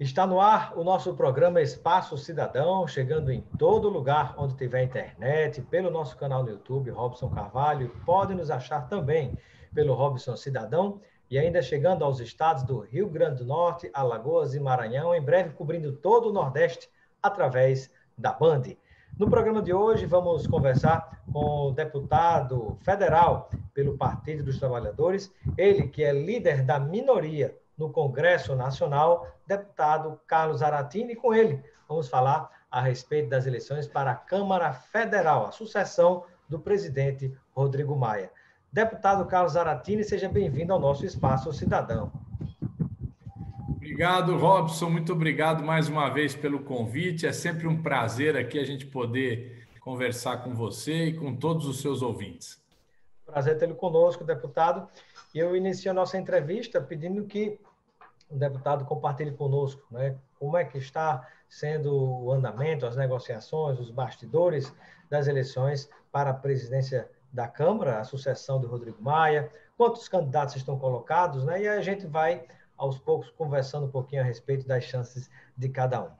Está no ar o nosso programa Espaço Cidadão, chegando em todo lugar onde tiver internet, pelo nosso canal no YouTube, Robson Carvalho. Pode nos achar também pelo Robson Cidadão e ainda chegando aos estados do Rio Grande do Norte, Alagoas e Maranhão, em breve cobrindo todo o Nordeste através da Band. No programa de hoje, vamos conversar com o deputado federal pelo Partido dos Trabalhadores, ele que é líder da minoria no Congresso Nacional, deputado Carlos Aratini, e com ele vamos falar a respeito das eleições para a Câmara Federal, a sucessão do presidente Rodrigo Maia. Deputado Carlos Aratini, seja bem-vindo ao nosso Espaço Cidadão. Obrigado, Robson. Muito obrigado mais uma vez pelo convite. É sempre um prazer aqui a gente poder conversar com você e com todos os seus ouvintes. Prazer tê-lo conosco, deputado. Eu inicio a nossa entrevista pedindo que o deputado compartilhe conosco né, como é que está sendo o andamento, as negociações, os bastidores das eleições para a presidência da Câmara, a sucessão de Rodrigo Maia, quantos candidatos estão colocados, né? E a gente vai, aos poucos, conversando um pouquinho a respeito das chances de cada um.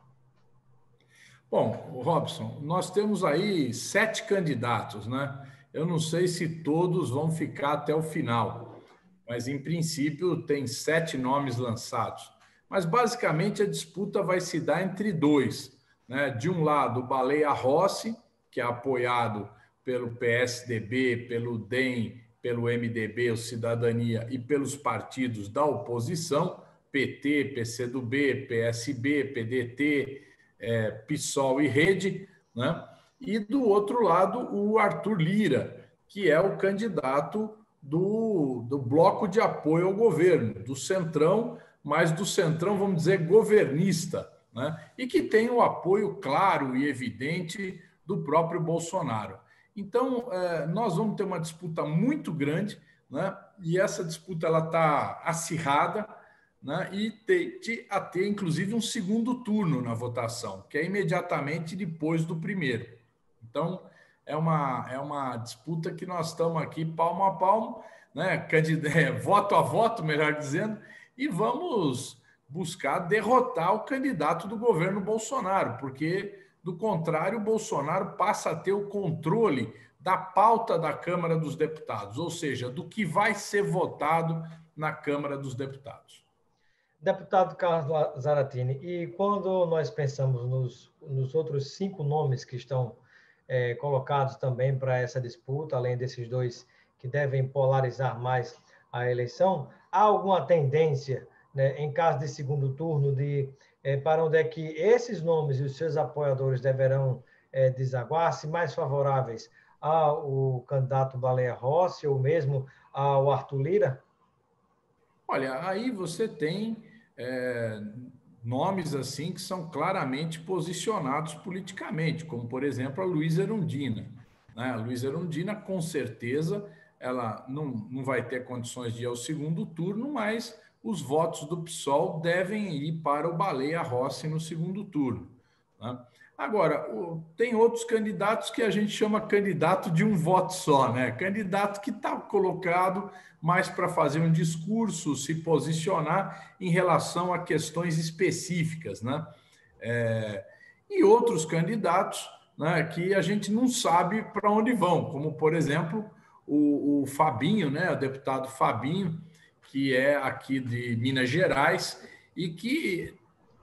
Bom, Robson, nós temos aí sete candidatos, né? Eu não sei se todos vão ficar até o final, mas em princípio tem sete nomes lançados. Mas basicamente a disputa vai se dar entre dois. Né? De um lado, Baleia Rossi, que é apoiado pelo PSDB, pelo DEM, pelo MDB, o Cidadania e pelos partidos da oposição, PT, PCdoB, PSB, PDT, é, PSOL e Rede, né? e do outro lado o Arthur Lira, que é o candidato do, do bloco de apoio ao governo, do Centrão, mas do Centrão, vamos dizer, governista, né? e que tem o apoio claro e evidente do próprio Bolsonaro. Então, é, nós vamos ter uma disputa muito grande, né? e essa disputa está acirrada, né? e tende a ter, inclusive, um segundo turno na votação, que é imediatamente depois do primeiro. Então, é uma, é uma disputa que nós estamos aqui palmo a palmo, né? Candid... É, voto a voto, melhor dizendo, e vamos buscar derrotar o candidato do governo Bolsonaro, porque do contrário, Bolsonaro passa a ter o controle da pauta da Câmara dos Deputados, ou seja, do que vai ser votado na Câmara dos Deputados. Deputado Carlos Zaratini, e quando nós pensamos nos, nos outros cinco nomes que estão é, colocados também para essa disputa, além desses dois que devem polarizar mais a eleição, há alguma tendência, né, em caso de segundo turno, de é, para onde é que esses nomes e os seus apoiadores deverão é, desaguar, se mais favoráveis ao candidato Baleia Rossi ou mesmo ao Arthur Lira? Olha, aí você tem é, nomes assim que são claramente posicionados politicamente, como por exemplo a Luísa Erundina. Né? A Luísa Erundina, com certeza, ela não, não vai ter condições de ir ao segundo turno, mas os votos do PSOL devem ir para o Baleia Rossi no segundo turno. Né? Agora, tem outros candidatos que a gente chama candidato de um voto só, né? Candidato que está colocado mais para fazer um discurso, se posicionar em relação a questões específicas, né? É, e outros candidatos né, que a gente não sabe para onde vão, como, por exemplo, o, o Fabinho, né, o deputado Fabinho, que é aqui de Minas Gerais e que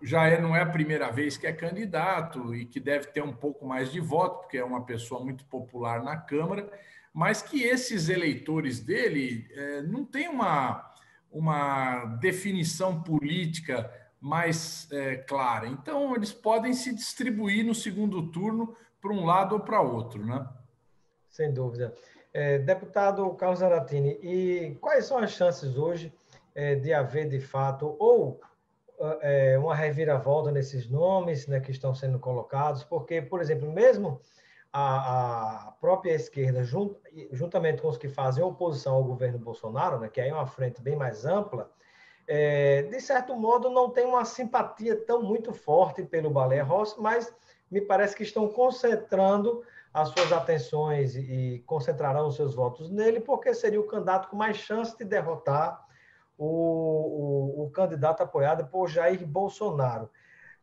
já é, não é a primeira vez que é candidato e que deve ter um pouco mais de voto, porque é uma pessoa muito popular na Câmara, mas que esses eleitores dele é, não têm uma, uma definição política mais é, clara. Então, eles podem se distribuir no segundo turno para um lado ou para outro, né? Sem dúvida. É, deputado Carlos Aratini, e quais são as chances hoje é, de haver, de fato, ou é, uma reviravolta nesses nomes né, que estão sendo colocados? Porque, por exemplo, mesmo a, a própria esquerda, junt, juntamente com os que fazem oposição ao governo Bolsonaro, né, que é uma frente bem mais ampla, é, de certo modo, não têm uma simpatia tão muito forte pelo Baleia Rossi, mas me parece que estão concentrando as suas atenções e concentrarão os seus votos nele, porque seria o candidato com mais chance de derrotar o, o, o candidato apoiado por Jair Bolsonaro.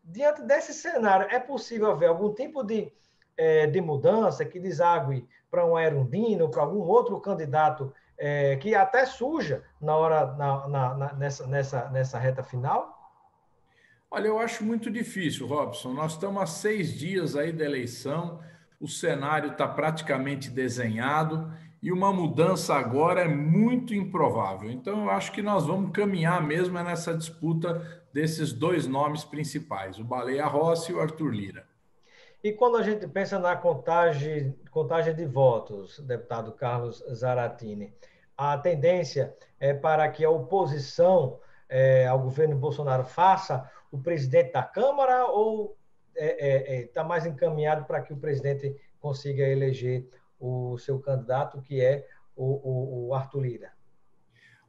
Diante desse cenário, é possível haver algum tipo de, é, de mudança que desague para um Erundino, para algum outro candidato é, que até suja na hora na, na, na, nessa, nessa, nessa reta final? Olha, eu acho muito difícil, Robson. Nós estamos há seis dias aí da eleição o cenário está praticamente desenhado e uma mudança agora é muito improvável. Então, eu acho que nós vamos caminhar mesmo nessa disputa desses dois nomes principais, o Baleia Rossi e o Arthur Lira. E quando a gente pensa na contagem, contagem de votos, deputado Carlos Zaratini, a tendência é para que a oposição é, ao governo Bolsonaro faça o presidente da Câmara ou está é, é, é tá mais encaminhado para que o presidente consiga eleger o seu candidato, que é o, o, o Arthur Lira?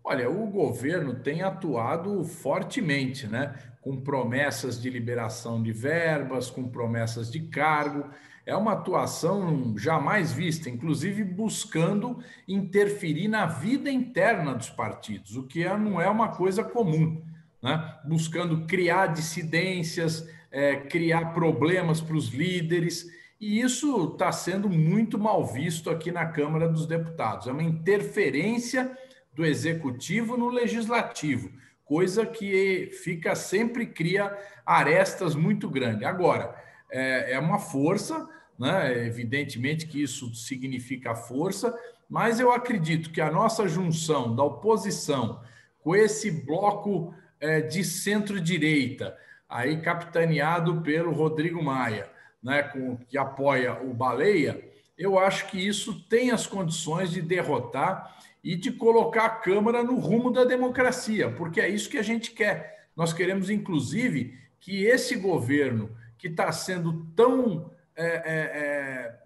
Olha, o governo tem atuado fortemente, né? Com promessas de liberação de verbas, com promessas de cargo. É uma atuação jamais vista, inclusive buscando interferir na vida interna dos partidos, o que não é uma coisa comum, né? Buscando criar dissidências, é, criar problemas para os líderes, e isso está sendo muito mal visto aqui na Câmara dos Deputados. É uma interferência do executivo no legislativo, coisa que fica sempre cria arestas muito grandes. Agora, é, é uma força, né? evidentemente que isso significa força, mas eu acredito que a nossa junção da oposição com esse bloco é, de centro-direita, aí capitaneado pelo Rodrigo Maia, né, com, que apoia o Baleia, eu acho que isso tem as condições de derrotar e de colocar a Câmara no rumo da democracia, porque é isso que a gente quer. Nós queremos, inclusive, que esse governo, que está sendo tão é, é, é,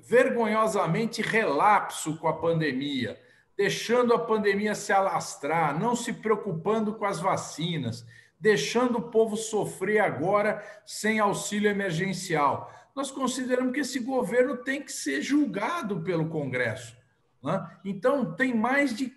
vergonhosamente relapso com a pandemia, deixando a pandemia se alastrar, não se preocupando com as vacinas, deixando o povo sofrer agora sem auxílio emergencial. Nós consideramos que esse governo tem que ser julgado pelo Congresso. Né? Então, tem mais de.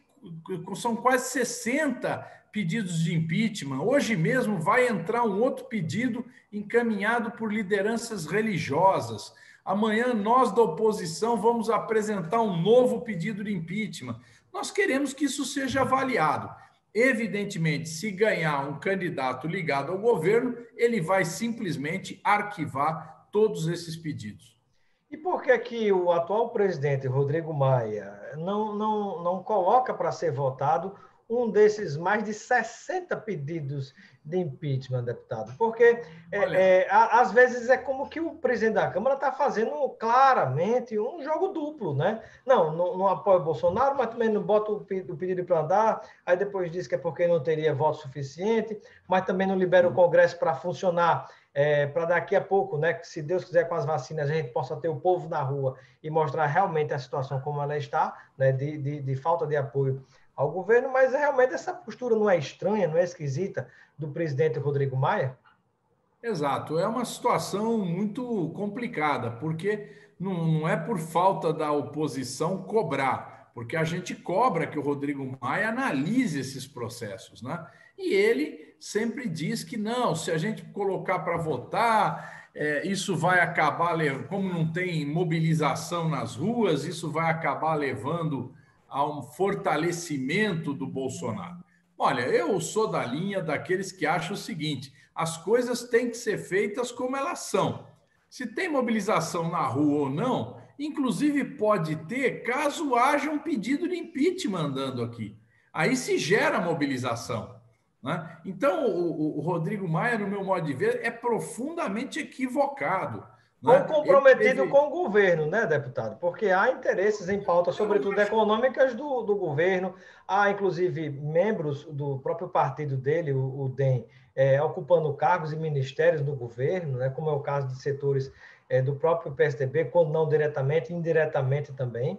São quase 60 pedidos de impeachment. Hoje mesmo vai entrar um outro pedido encaminhado por lideranças religiosas. Amanhã, nós da oposição vamos apresentar um novo pedido de impeachment. Nós queremos que isso seja avaliado. Evidentemente, se ganhar um candidato ligado ao governo, ele vai simplesmente arquivar todos esses pedidos. E por que que o atual presidente Rodrigo Maia não, não, não coloca para ser votado um desses mais de 60 pedidos de impeachment, deputado? Porque, é, é, às vezes, é como que o presidente da Câmara está fazendo claramente um jogo duplo, né? Não, não, não apoia o Bolsonaro, mas também não bota o, pedido para andar, aí depois diz que é porque não teria voto suficiente, mas também não libera o Congresso para funcionar é, para daqui a pouco, né, que se Deus quiser com as vacinas, a gente possa ter o povo na rua e mostrar realmente a situação como ela está, né, de, de, de falta de apoio ao governo, mas realmente essa postura não é estranha, não é esquisita do presidente Rodrigo Maia? Exato, é uma situação muito complicada, porque não, não é por falta da oposição cobrar, porque a gente cobra que o Rodrigo Maia analise esses processos, né? E ele sempre diz que não, se a gente colocar para votar, é, isso vai acabar, como não tem mobilização nas ruas, isso vai acabar levando a um fortalecimento do Bolsonaro. Olha, eu sou da linha daqueles que acham o seguinte: as coisas têm que ser feitas como elas são. Se tem mobilização na rua ou não, inclusive pode ter caso haja um pedido de impeachment andando aqui. Aí se gera mobilização. Né? Então, o, o Rodrigo Maia, no meu modo de ver, é profundamente equivocado. Né? comprometido teve... com o governo, né, deputado? Porque há interesses em pautas, sobretudo econômicas, do, do governo. Há, inclusive, membros do próprio partido dele, o, o DEM, é, ocupando cargos e ministérios do governo, né, como é o caso de setores é, do próprio PSDB, quando não diretamente, indiretamente também.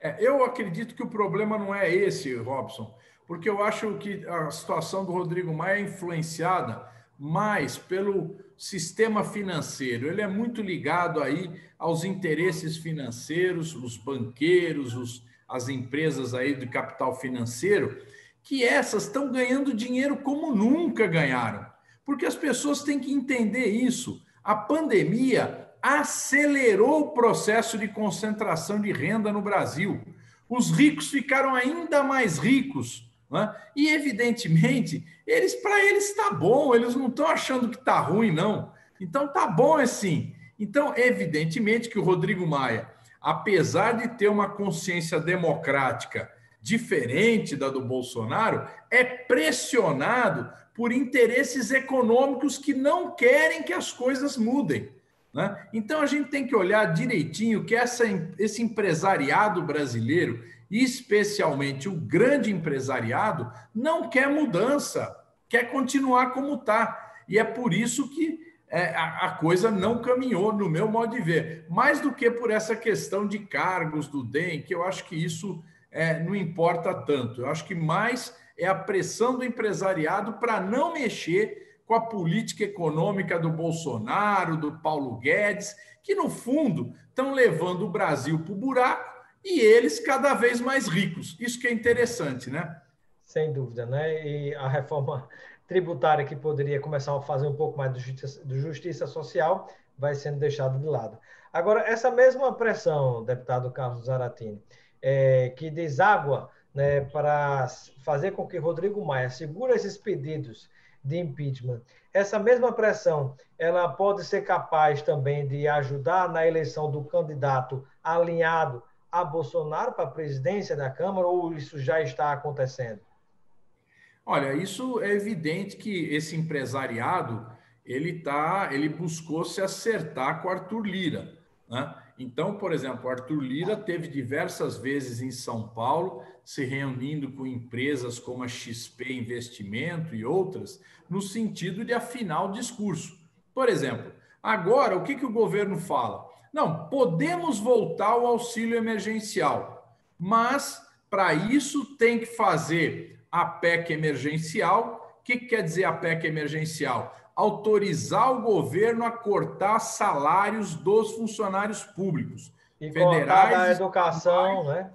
É, eu acredito que o problema não é esse, Robson. porque eu acho que a situação do Rodrigo Maia é influenciada mais pelo sistema financeiro. Ele é muito ligado aí aos interesses financeiros, os banqueiros, os, as empresas aí de capital financeiro, que essas estão ganhando dinheiro como nunca ganharam. Porque as pessoas têm que entender isso. A pandemia acelerou o processo de concentração de renda no Brasil. Os ricos ficaram ainda mais ricos. Né? E, evidentemente, eles para eles está bom, eles não estão achando que está ruim, não. Então, tá bom assim. Então, evidentemente que o Rodrigo Maia, apesar de ter uma consciência democrática diferente da do Bolsonaro, é pressionado por interesses econômicos que não querem que as coisas mudem. Né? Então a gente tem que olhar direitinho que essa, esse empresariado brasileiro, especialmente o grande empresariado, não quer mudança, quer continuar como está. E é por isso que é, a, coisa não caminhou, no meu modo de ver. Mais do que por essa questão de cargos do DEM, que eu acho que isso é, não importa tanto. Eu acho que mais é a pressão do empresariado para não mexer com a política econômica do Bolsonaro, do Paulo Guedes, que no fundo estão levando o Brasil para o buraco e eles cada vez mais ricos. Isso que é interessante, né? Sem dúvida, né? E a reforma tributária que poderia começar a fazer um pouco mais de justiça, de justiça social vai sendo deixada de lado. Agora, essa mesma pressão, deputado Carlos Zaratini, é, que deságua né, para fazer com que Rodrigo Maia segure esses pedidos de impeachment. Essa mesma pressão, ela pode ser capaz também de ajudar na eleição do candidato alinhado a Bolsonaro para a presidência da Câmara ou isso já está acontecendo? Olha, isso é evidente que esse empresariado ele tá, ele buscou se acertar com Arthur Lira, né? Então, por exemplo, Arthur Lira teve diversas vezes em São Paulo, se reunindo com empresas como a XP Investimento e outras, no sentido de afinar o discurso. Por exemplo, agora o que, que o governo fala? Não, podemos voltar ao auxílio emergencial, mas para isso tem que fazer a PEC emergencial. O que, que quer dizer a PEC emergencial? autorizar o governo a cortar salários dos funcionários públicos. E federais, cortar da educação, né?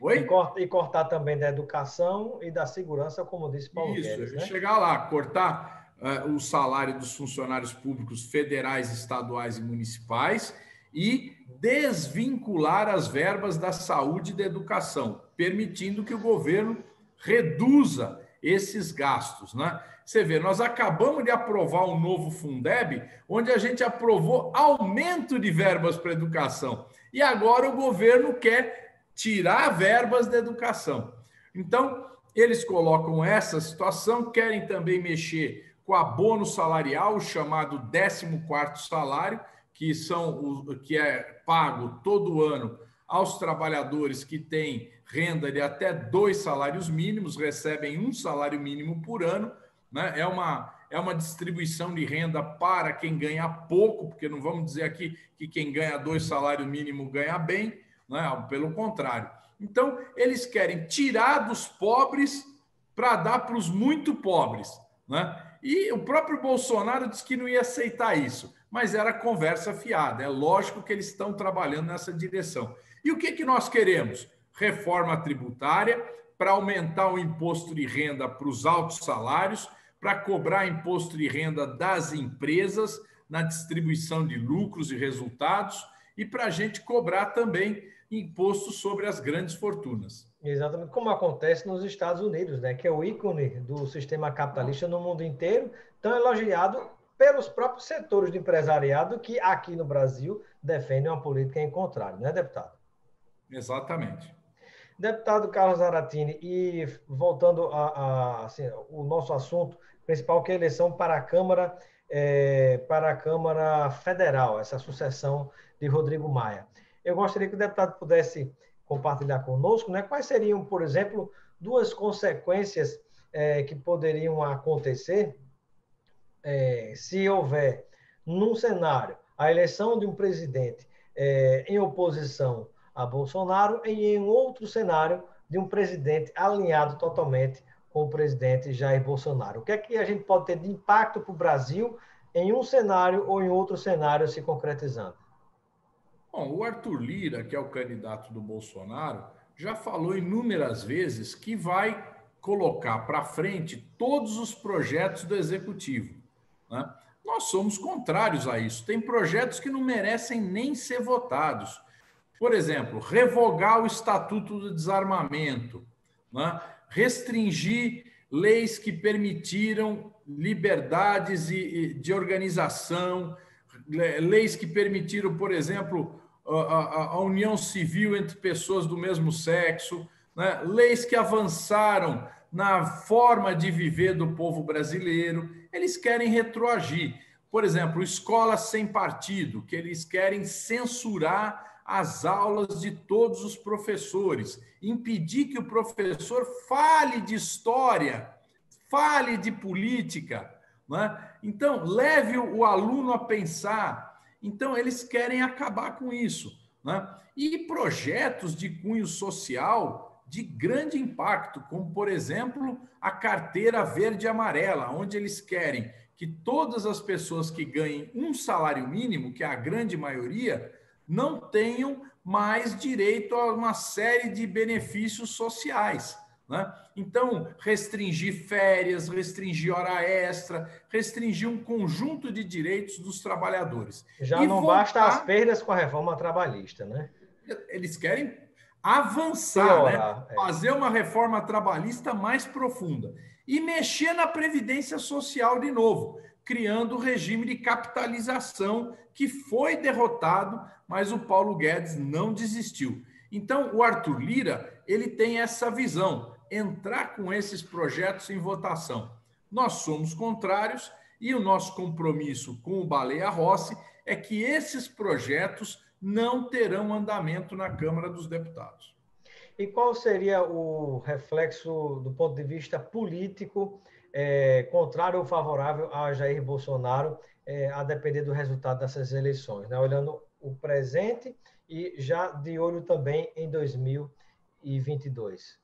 Oi? E, cortar, e cortar também da educação e da segurança, como disse Paulo Isso, Guedes, né? chegar lá, cortar uh, o salário dos funcionários públicos federais, estaduais e municipais e desvincular as verbas da saúde e da educação, permitindo que o governo reduza esses gastos, né? Você vê, nós acabamos de aprovar um novo Fundeb, onde a gente aprovou aumento de verbas para educação. E agora o governo quer tirar verbas da educação. Então, eles colocam essa situação, querem também mexer com abono salarial, o chamado 14º salário, que são que é pago todo ano aos trabalhadores que têm renda de até dois salários mínimos, recebem um salário mínimo por ano né? É, uma, é uma distribuição de renda para quem ganha pouco, porque não vamos dizer aqui que quem ganha dois salários mínimos ganha bem, né? pelo contrário. Então, eles querem tirar dos pobres para dar para os muito pobres. Né? E o próprio Bolsonaro disse que não ia aceitar isso, mas era conversa fiada. É lógico que eles estão trabalhando nessa direção. E o que, que nós queremos? Reforma tributária para aumentar o imposto de renda para os altos salários, para cobrar imposto de renda das empresas na distribuição de lucros e resultados e para a gente cobrar também imposto sobre as grandes fortunas. Exatamente, como acontece nos Estados Unidos, né? que é o ícone do sistema capitalista no mundo inteiro, tão elogiado pelos próprios setores do empresariado que aqui no Brasil defendem uma política em contrário, né, deputado? Exatamente. Deputado Carlos Aratini, e voltando a, a assim, o nosso assunto, principal, que é a eleição para a Câmara, é, para a Câmara Federal, essa sucessão de Rodrigo Maia. Eu gostaria que o deputado pudesse compartilhar conosco né, quais seriam, por exemplo, duas consequências é, que poderiam acontecer é, se houver, num cenário, a eleição de um presidente é, em oposição a Bolsonaro e em outro cenário de um presidente alinhado totalmente com o presidente Jair Bolsonaro. O que é que a gente pode ter de impacto para o Brasil em um cenário ou em outro cenário se concretizando? Bom, o Arthur Lira, que é o candidato do Bolsonaro, já falou inúmeras vezes que vai colocar para frente todos os projetos do executivo. Né? Nós somos contrários a isso. Tem projetos que não merecem nem ser votados. Por exemplo, revogar o Estatuto do Desarmamento, né? restringir leis que permitiram liberdades de organização, leis que permitiram, por exemplo, a, a união civil entre pessoas do mesmo sexo, né? leis que avançaram na forma de viver do povo brasileiro. Eles querem retroagir. Por exemplo, escola sem partido, que eles querem censurar as aulas de todos os professores, impedir que o professor fale de história, fale de política. Né? Então, leve o aluno a pensar. Então, eles querem acabar com isso. Né? E projetos de cunho social de grande impacto, como, por exemplo, a carteira verde e amarela, onde eles querem que todas as pessoas que ganhem um salário mínimo, que é a grande maioria, não tenham mais direito a uma série de benefícios sociais. Né? Então, restringir férias, restringir hora extra, restringir um conjunto de direitos dos trabalhadores. Já e não voltar... basta as perdas com a reforma trabalhista, né? Eles querem avançar, né? É. fazer uma reforma trabalhista mais profunda e mexer na previdência social de novo, criando o regime de capitalização que foi derrotado, mas o Paulo Guedes não desistiu. Então, o Arthur Lira, ele tem essa visão, entrar com esses projetos em votação. Nós somos contrários e o nosso compromisso com o Baleia Rossi é que esses projetos não terão andamento na Câmara dos Deputados. E qual seria o reflexo do ponto de vista político, é, contrário ou favorável a Jair Bolsonaro, é, a depender do resultado dessas eleições? Né? Olhando o presente e já de olho também em 2022.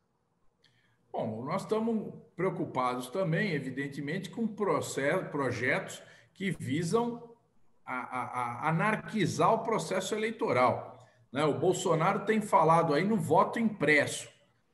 Bom, nós estamos preocupados também, evidentemente, com processo, projetos que visam a, a, a anarquizar o processo eleitoral. Né? O Bolsonaro tem falado aí no voto impresso.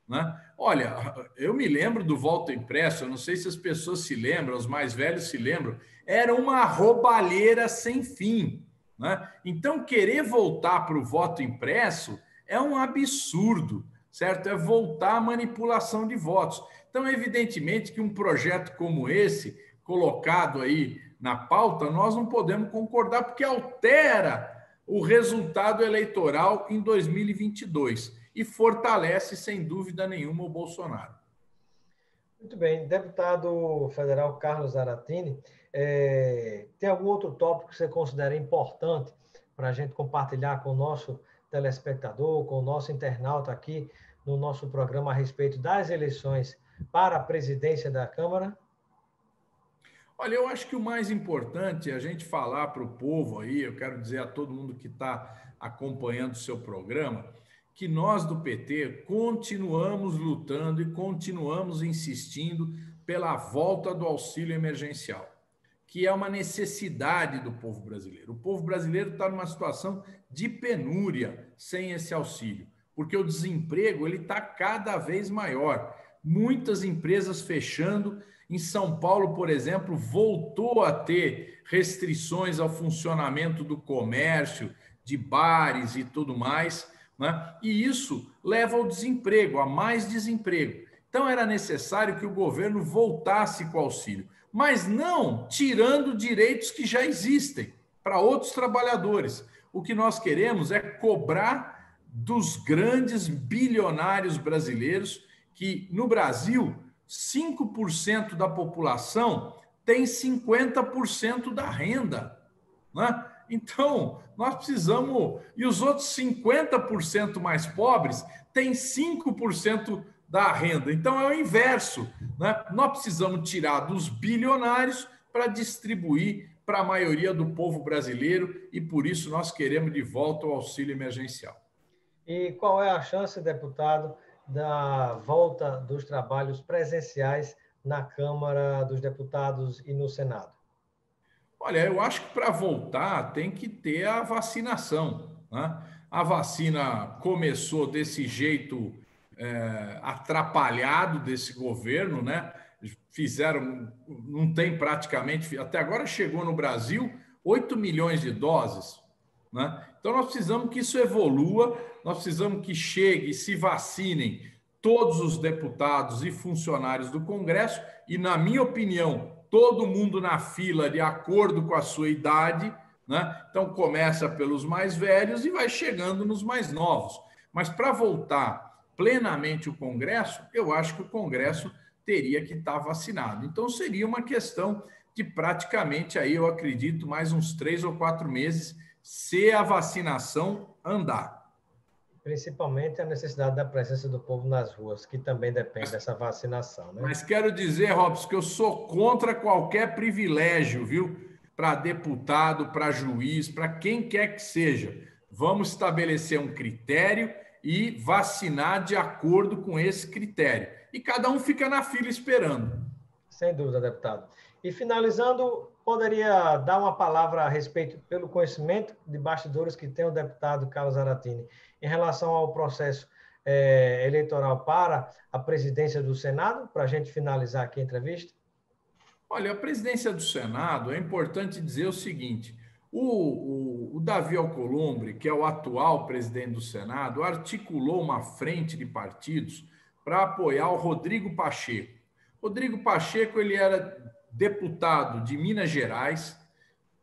Né? Olha, eu me lembro do voto impresso, eu não sei se as pessoas se lembram, os mais velhos se lembram, era uma roubalheira sem fim. Né? Então, querer voltar para o voto impresso é um absurdo, certo? É voltar à manipulação de votos. Então, evidentemente que um projeto como esse, colocado aí na pauta, nós não podemos concordar, porque altera o resultado eleitoral em 2022 e fortalece, sem dúvida nenhuma, o Bolsonaro. Muito bem. Deputado federal Carlos Aratini, é, tem algum outro tópico que você considera importante para a gente compartilhar com o nosso telespectador, com o nosso internauta aqui no nosso programa a respeito das eleições para a presidência da Câmara? Olha, eu acho que o mais importante é a gente falar para o povo aí, eu quero dizer a todo mundo que está acompanhando o seu programa, que nós do PT continuamos lutando e continuamos insistindo pela volta do auxílio emergencial, que é uma necessidade do povo brasileiro. O povo brasileiro está numa situação de penúria sem esse auxílio, porque o desemprego ele está cada vez maior. Muitas empresas fechando em São Paulo, por exemplo, voltou a ter restrições ao funcionamento do comércio, de bares e tudo mais, né? e isso leva ao desemprego, a mais desemprego. Então era necessário que o governo voltasse com o auxílio, mas não tirando direitos que já existem para outros trabalhadores. O que nós queremos é cobrar dos grandes bilionários brasileiros que no Brasil 5% da população tem 50% da renda. Né? Então, nós precisamos. E os outros 50% mais pobres têm 5% da renda. Então, é o inverso. Né? Nós precisamos tirar dos bilionários para distribuir para a maioria do povo brasileiro e por isso nós queremos de volta o auxílio emergencial. E qual é a chance, deputado, da volta dos trabalhos presenciais na Câmara dos Deputados e no Senado? Olha, eu acho que para voltar tem que ter a vacinação. Né? A vacina começou desse jeito é, atrapalhado desse governo, né? Fizeram, não tem praticamente, até agora chegou no Brasil 8 milhões de doses. Né? Então, nós precisamos que isso evolua, nós precisamos que chegue se vacinem todos os deputados e funcionários do Congresso, e, na minha opinião, todo mundo na fila de acordo com a sua idade. Né? Então, começa pelos mais velhos e vai chegando nos mais novos. Mas para voltar plenamente o Congresso, eu acho que o Congresso teria que estar vacinado. Então, seria uma questão de praticamente, aí eu acredito, mais uns três ou quatro meses, se a vacinação andar. Principalmente a necessidade da presença do povo nas ruas, que também depende dessa vacinação. Né? Mas quero dizer, Robson, que eu sou contra qualquer privilégio, viu? Para deputado, para juiz, para quem quer que seja. Vamos estabelecer um critério e vacinar de acordo com esse critério. E cada um fica na fila esperando. Sem dúvida, deputado. E finalizando, poderia dar uma palavra a respeito, pelo conhecimento de bastidores que tem o deputado Carlos Aratini, em relação ao processo é, eleitoral para a presidência do Senado, para a gente finalizar aqui a entrevista? Olha, a presidência do Senado, é importante dizer o seguinte: o, o, o Davi Alcolumbre, que é o atual presidente do Senado, articulou uma frente de partidos para apoiar o Rodrigo Pacheco. Rodrigo Pacheco ele era deputado de Minas Gerais,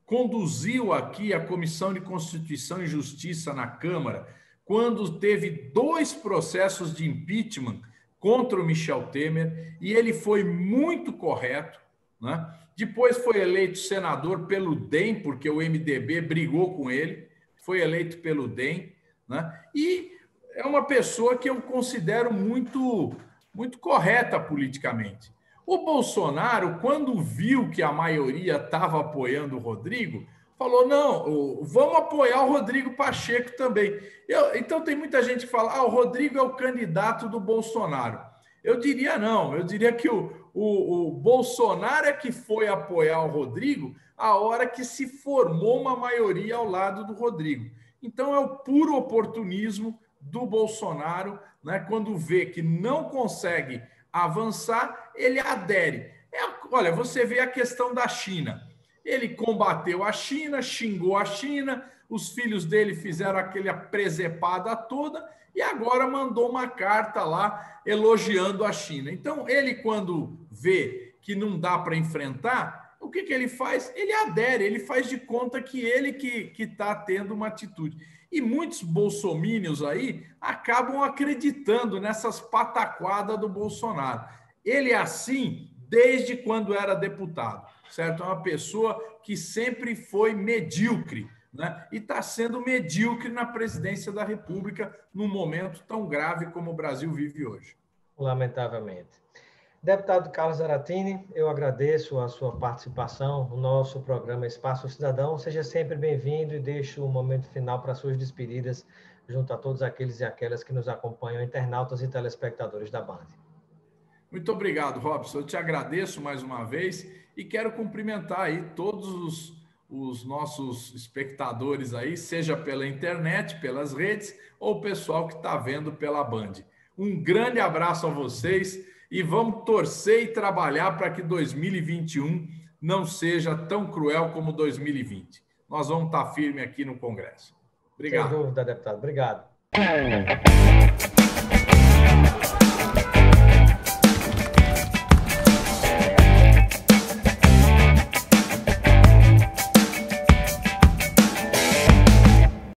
conduziu aqui a Comissão de Constituição e Justiça na Câmara, quando teve dois processos de impeachment contra o Michel Temer, e ele foi muito correto. Né? Depois foi eleito senador pelo DEM, porque o MDB brigou com ele, foi eleito pelo DEM, né? e é uma pessoa que eu considero muito, muito correta politicamente. O Bolsonaro, quando viu que a maioria estava apoiando o Rodrigo, falou: não, vamos apoiar o Rodrigo Pacheco também. Eu, então tem muita gente que fala: ah, o Rodrigo é o candidato do Bolsonaro. Eu diria não, eu diria que o, o, o Bolsonaro é que foi apoiar o Rodrigo a hora que se formou uma maioria ao lado do Rodrigo. Então é o puro oportunismo do Bolsonaro, né, quando vê que não consegue avançar, ele adere. É, olha, você vê a questão da China. Ele combateu a China, xingou a China, os filhos dele fizeram aquela presepada toda e agora mandou uma carta lá elogiando a China. Então, ele, quando vê que não dá para enfrentar, o que, que ele faz? Ele adere, ele faz de conta que ele que está tendo uma atitude. E muitos bolsomínios aí acabam acreditando nessas pataquadas do Bolsonaro. Ele é assim desde quando era deputado, certo? É uma pessoa que sempre foi medíocre, né? E está sendo medíocre na presidência da República num momento tão grave como o Brasil vive hoje. Lamentavelmente. Deputado Carlos Aratini, eu agradeço a sua participação no nosso programa Espaço Cidadão. Seja sempre bem-vindo e deixo o um momento final para suas despedidas junto a todos aqueles e aquelas que nos acompanham, internautas e telespectadores da Band. Muito obrigado, Robson. Eu te agradeço mais uma vez e quero cumprimentar aí todos os, os nossos espectadores aí, seja pela internet, pelas redes, ou o pessoal que está vendo pela Band. Um grande abraço a vocês e vamos torcer e trabalhar para que 2021 não seja tão cruel como 2020. Nós vamos estar firme aqui no Congresso. Obrigado. Sem dúvida, deputado. Obrigado.